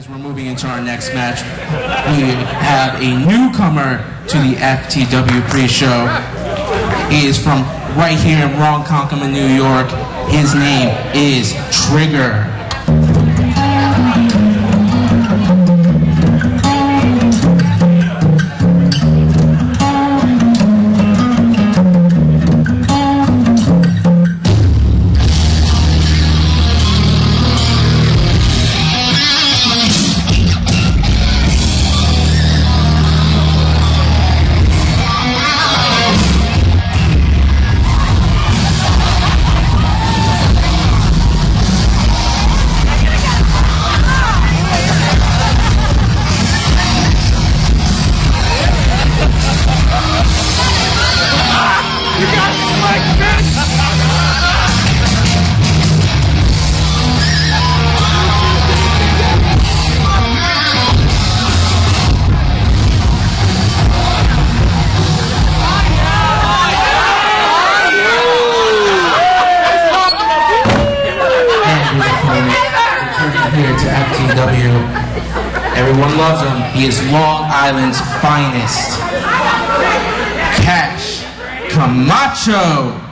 As we're moving into our next match, we have a newcomer to the FTW pre-show. He is from right here in Ronkonkoma, New York. His name is Trigger. Is Long Island's finest. Kash Camacho.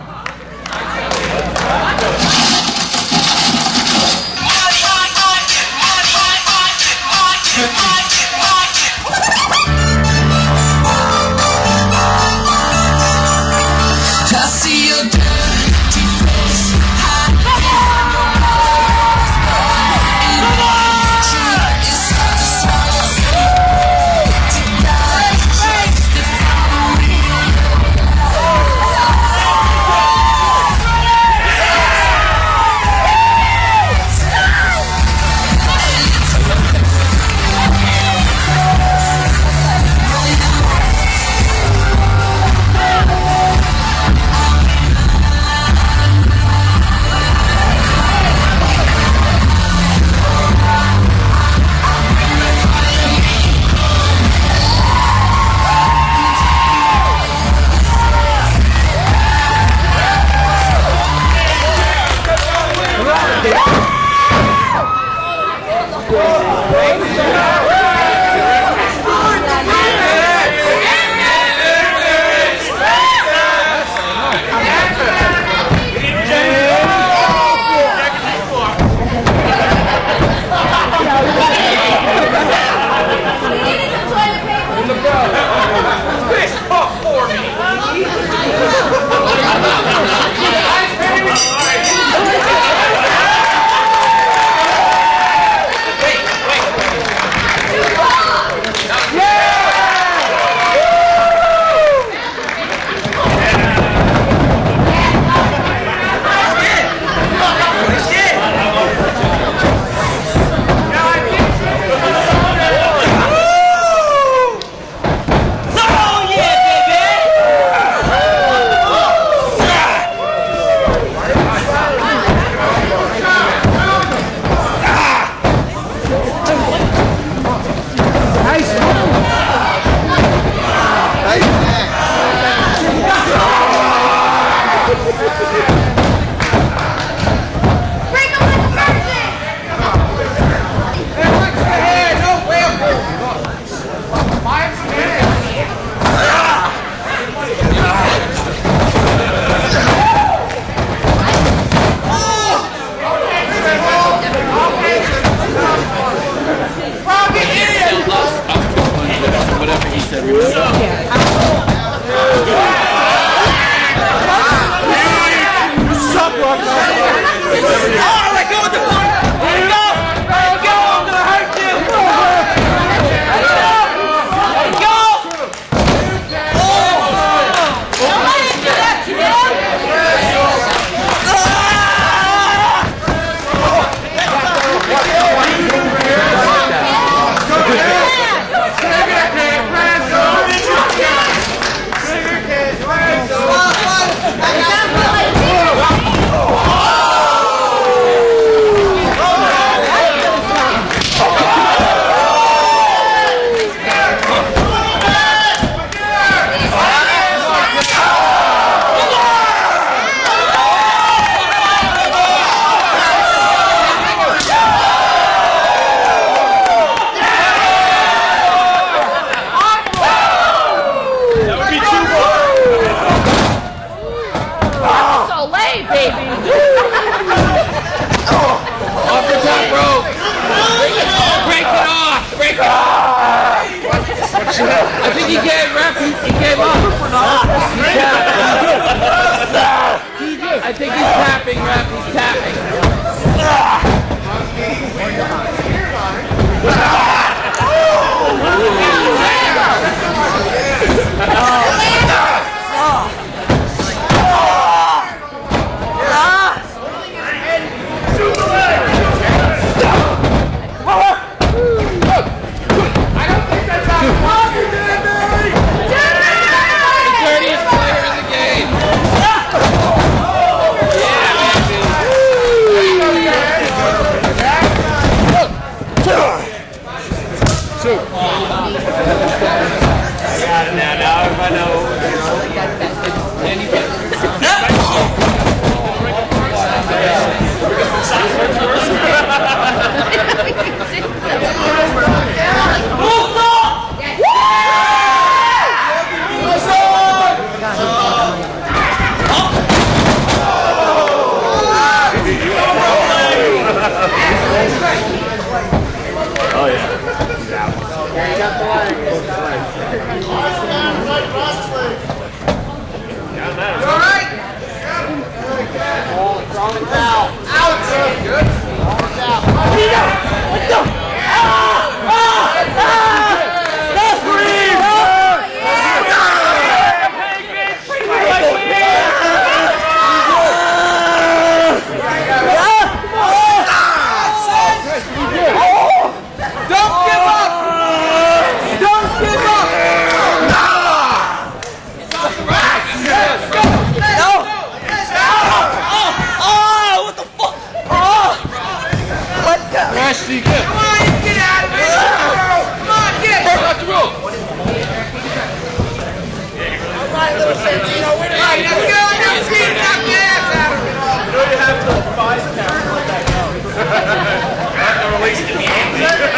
Though.